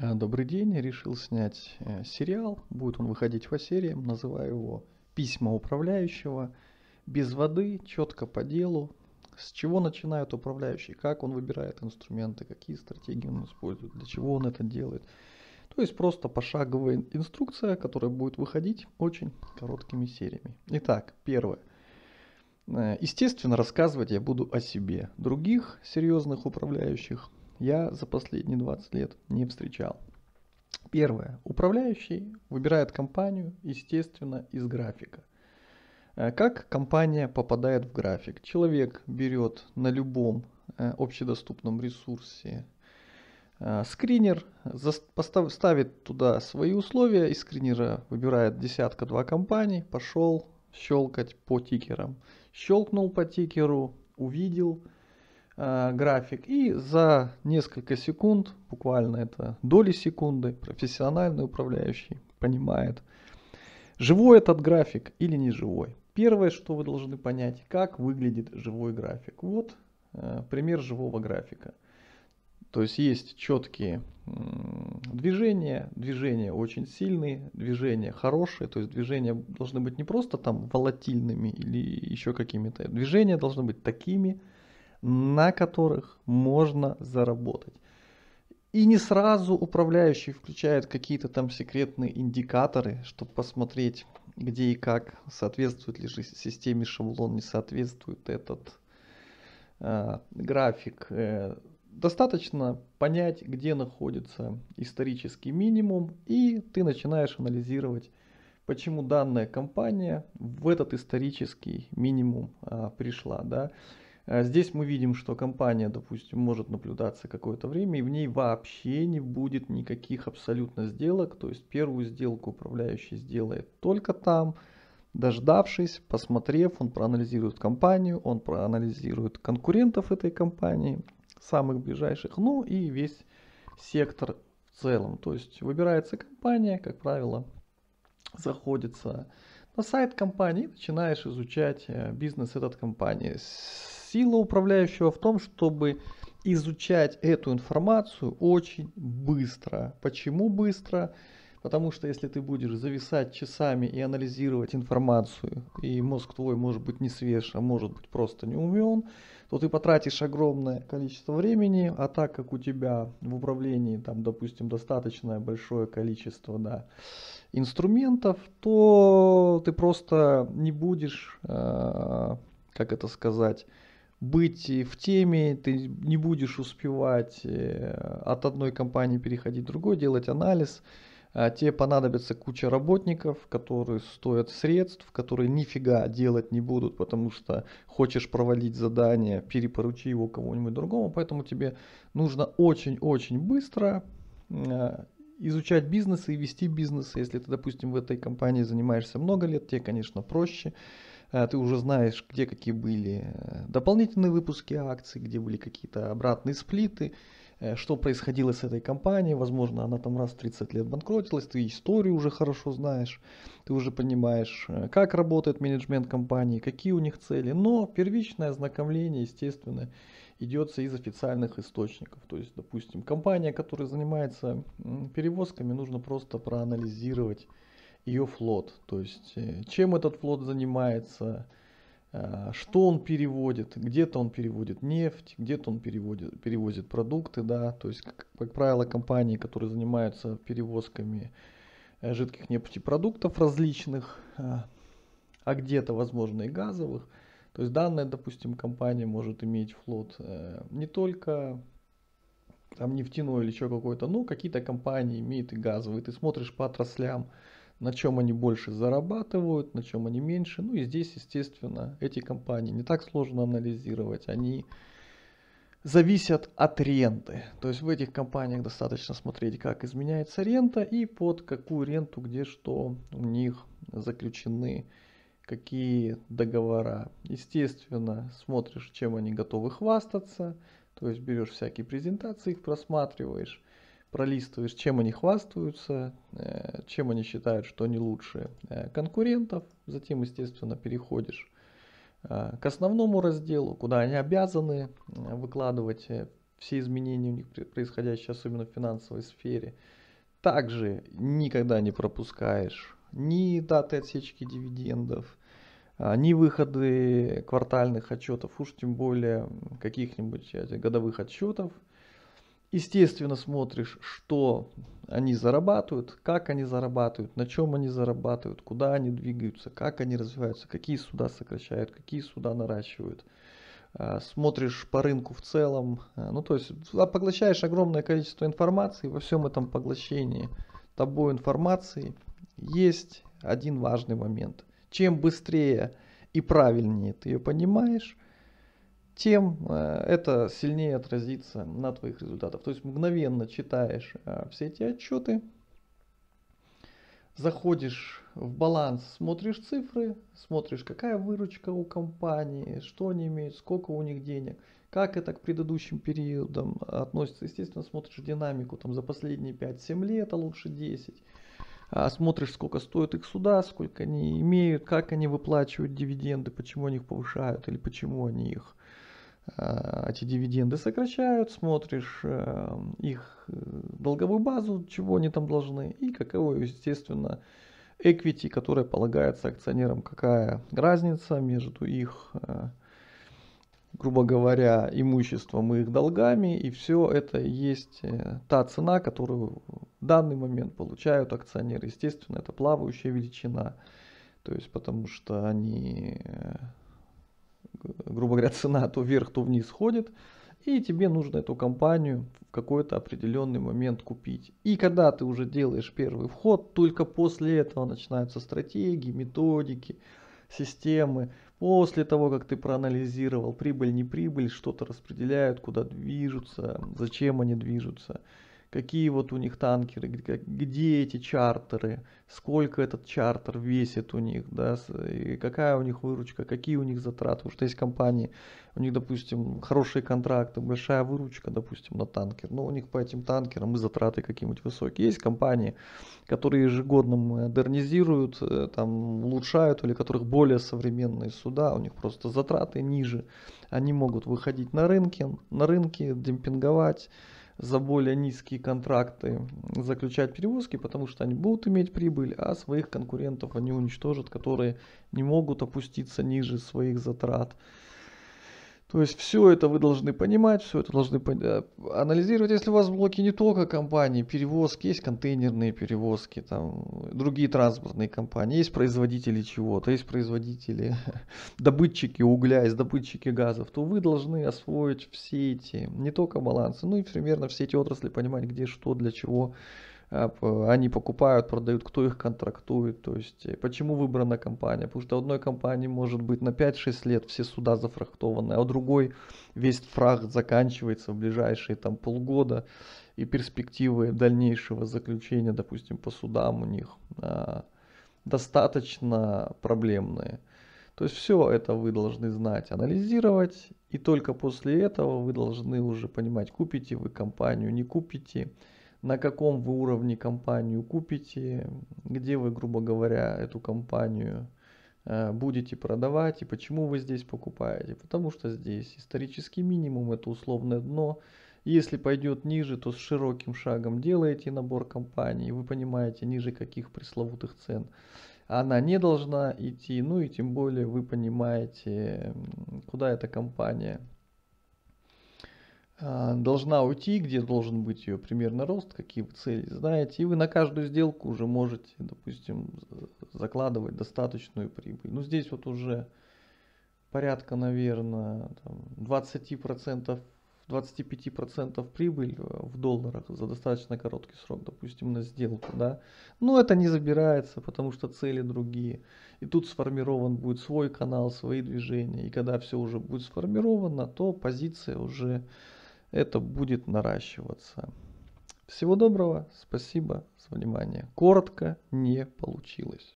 Э, добрый день, решил снять э, сериал, будет он выходить по сериям, называю его «Письма управляющего», без воды, четко по делу, с чего начинает управляющий, как он выбирает инструменты, какие стратегии он использует, для чего он это делает. То есть просто пошаговая инструкция, которая будет выходить очень короткими сериями. Итак, первое. Э, естественно, рассказывать я буду о себе. Других серьезных управляющих я за последние 20 лет не встречал. Первое. Управляющий выбирает компанию, естественно, из графика. Э, как компания попадает в график? Человек берет на любом э, общедоступном ресурсе э, скринер, ставит туда свои условия, из скринера выбирает десятка-два компаний, пошел щелкать по тикерам. Щелкнул по тикеру, увидел, график и за несколько секунд, буквально это доли секунды, профессиональный управляющий понимает, живой этот график или не живой. Первое, что вы должны понять, как выглядит живой график. Вот э, пример живого графика. То есть есть четкие движения, движения очень сильные, движения хорошие, то есть движения должны быть не просто там волатильными или еще какими-то, движения должны быть такими, на которых можно заработать. И не сразу управляющий включает какие-то там секретные индикаторы, чтобы посмотреть, где и как, соответствует ли системе шаблон, не соответствует этот э, график. Э, достаточно понять, где находится исторический минимум, и ты начинаешь анализировать, почему данная компания в этот исторический минимум э, пришла. Да? Э, здесь мы видим, что компания, допустим, может наблюдаться какое-то время, и в ней вообще не будет никаких абсолютно сделок. То есть первую сделку управляющий сделает только там, дождавшись, посмотрев, он проанализирует компанию, он проанализирует конкурентов этой компании, самых ближайших, ну и весь сектор в целом. То есть выбирается компания, как правило, заходится на сайт компании, начинаешь изучать э, бизнес этой компании Сила управляющего в том, чтобы изучать эту информацию очень быстро. Почему быстро? Потому что если ты будешь зависать часами и анализировать информацию, и мозг твой может быть не свеж, а может быть просто не умен, то ты потратишь огромное количество времени, а так как у тебя в управлении, там, допустим, достаточное большое количество да, инструментов, то ты просто не будешь, э, как это сказать, быть в теме, ты не будешь успевать э, от одной компании переходить в другой, делать анализ. А тебе понадобится куча работников, которые стоят средств, которые нифига делать не будут, потому что хочешь провалить задание, перепоручи его кому-нибудь другому. Поэтому тебе нужно очень-очень быстро э, изучать бизнес и вести бизнес. Если ты, допустим, в этой компании занимаешься много лет, тебе, конечно, проще. Э, ты уже знаешь, где какие были э, дополнительные выпуски акций, где были какие-то обратные сплиты, что происходило с этой компанией. Возможно, она там раз в 30 лет банкротилась, ты историю уже хорошо знаешь, ты уже понимаешь, как работает менеджмент компании, какие у них цели. Но первичное ознакомление, естественно, идется из официальных источников. То есть, допустим, компания, которая занимается перевозками, нужно просто проанализировать ее флот. То есть э, чем этот флот занимается, э, что он переводит, где-то он переводит нефть, где-то он переводит, перевозит продукты, да, то есть, как, как правило, компании, которые занимаются перевозками э, жидких нефтепродуктов различных, а где-то, возможно, и газовых. То есть данная, допустим, компания может иметь флот не только там нефтяной или еще какой-то, но какие-то компании имеют и газовые. Ты смотришь по отраслям, на чем они больше зарабатывают, на чем они меньше. Ну и здесь, естественно, эти компании не так сложно анализировать. Они зависят от ренты. То есть в этих компаниях достаточно смотреть, как изменяется рента и под какую ренту, где что у них заключены, какие договора. Естественно, смотришь, чем они готовы хвастаться. То есть берешь всякие презентации, их просматриваешь пролистываешь, чем они хвастаются, э, чем они считают, что они лучше э, конкурентов. Затем, естественно, переходишь э, к основному разделу, куда они обязаны выкладывать все изменения у них происходящие, особенно в финансовой сфере. Также никогда не пропускаешь ни даты отсечки дивидендов, ни выходы квартальных отчетов, уж тем более каких-нибудь годовых отчетов. Естественно, смотришь, что они зарабатывают, как они зарабатывают, на чем они зарабатывают, куда они двигаются, как они развиваются, какие суда сокращают, какие суда наращивают. А, смотришь по рынку в целом, а, ну то есть поглощаешь огромное количество информации, во всем этом поглощении тобой информации есть один важный момент. Чем быстрее и правильнее ты ее понимаешь, тем э, это сильнее отразится на твоих результатах. То есть мгновенно читаешь э, все эти отчеты, заходишь в баланс, смотришь цифры, смотришь, какая выручка у компании, что они имеют, сколько у них денег, как это к предыдущим периодам относится. Естественно, смотришь динамику там, за последние 5-7 лет, а лучше 10. А смотришь, сколько стоят их суда, сколько они имеют, как они выплачивают дивиденды, почему они их повышают или почему они их эти дивиденды сокращают, смотришь э, их э, долговую базу, чего они там должны, и каково, естественно, equity, которое полагается акционерам, какая разница между их, грубо говоря, имуществом и их долгами, и все это есть та цена, которую в данный момент получают акционеры. Естественно, это плавающая величина, то есть потому что они грубо говоря, цена то вверх, то вниз ходит, и тебе нужно эту компанию в какой-то определенный момент купить. И когда ты уже делаешь первый вход, только после этого начинаются стратегии, методики, системы. После того, как ты проанализировал прибыль, не прибыль, что-то распределяют, куда движутся, зачем они движутся какие вот у них танкеры, где эти чартеры, сколько этот чартер весит у них, да, и какая у них выручка, какие у них затраты. Потому что есть компании, у них, допустим, хорошие контракты, большая выручка, допустим, на танкер, но у них по этим танкерам и затраты какие-нибудь высокие. Есть компании, которые ежегодно модернизируют, э, там, улучшают, или которых более современные суда, у них просто затраты ниже. Они могут выходить на рынки, на рынки, демпинговать, за более низкие контракты заключать перевозки, потому что они будут иметь прибыль, а своих конкурентов они уничтожат, которые не могут опуститься ниже своих затрат. То есть все это вы должны понимать, все это должны э, анализировать. Если у вас в блоке не только компании, перевозки, есть контейнерные перевозки, там, другие транспортные компании, есть производители чего-то, есть производители, добытчики угля, есть добытчики газов, то вы должны освоить все эти, не только балансы, ну и примерно все эти отрасли, понимать, где что, для чего они покупают, продают, кто их контрактует, то есть э, почему выбрана компания, потому что одной компании может быть на 5-6 лет все суда зафрахтованы, а у другой весь фрахт заканчивается в ближайшие там полгода, и перспективы дальнейшего заключения, допустим, по судам у них а, достаточно проблемные. То есть все это вы должны знать, анализировать, и только после этого вы должны уже понимать, купите вы компанию, не купите, на каком вы уровне компанию купите, где вы, грубо говоря, эту компанию э, будете продавать и почему вы здесь покупаете. Потому что здесь исторический минимум, это условное дно. Если пойдет ниже, то с широким шагом делаете набор компаний, вы понимаете, ниже каких пресловутых цен она не должна идти, ну и тем более вы понимаете, куда эта компания должна уйти, где должен быть ее примерно рост, какие вы цели знаете, и вы на каждую сделку уже можете, допустим, закладывать достаточную прибыль. Ну здесь вот уже порядка, наверное, 20%, 25% прибыль в долларах за достаточно короткий срок, допустим, на сделку, да. Но это не забирается, потому что цели другие. И тут сформирован будет свой канал, свои движения. И когда все уже будет сформировано, то позиция уже это будет наращиваться. Всего доброго, спасибо за внимание. Коротко не получилось.